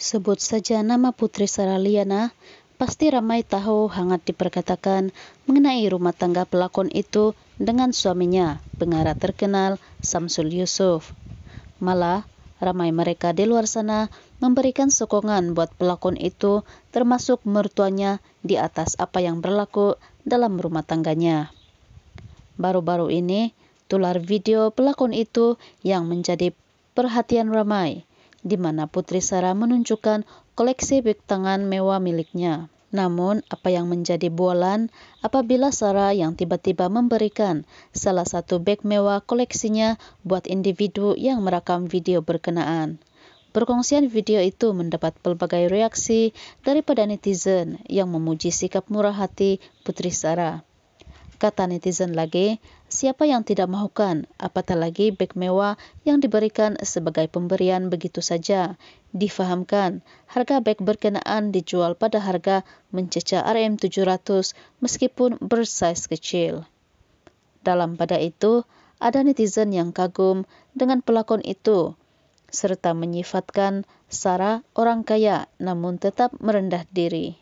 Sebut saja nama Putri Saraliana, pasti ramai tahu hangat diperkatakan mengenai rumah tangga pelakon itu dengan suaminya, pengarah terkenal Samsul Yusuf. Malah, ramai mereka di luar sana memberikan sokongan buat pelakon itu termasuk mertuanya di atas apa yang berlaku dalam rumah tangganya. Baru-baru ini, tular video pelakon itu yang menjadi perhatian ramai di mana Putri Sarah menunjukkan koleksi beg tangan mewah miliknya. Namun, apa yang menjadi bualan apabila Sarah yang tiba-tiba memberikan salah satu beg mewah koleksinya buat individu yang merekam video berkenaan. Perkongsian video itu mendapat pelbagai reaksi daripada netizen yang memuji sikap murah hati Putri Sarah. Kata netizen lagi, siapa yang tidak mahukan, apatah lagi beg mewah yang diberikan sebagai pemberian begitu saja. Difahamkan, harga beg berkenaan dijual pada harga mencecah RM700 meskipun bersaiz kecil. Dalam pada itu, ada netizen yang kagum dengan pelakon itu, serta menyifatkan Sarah orang kaya namun tetap merendah diri.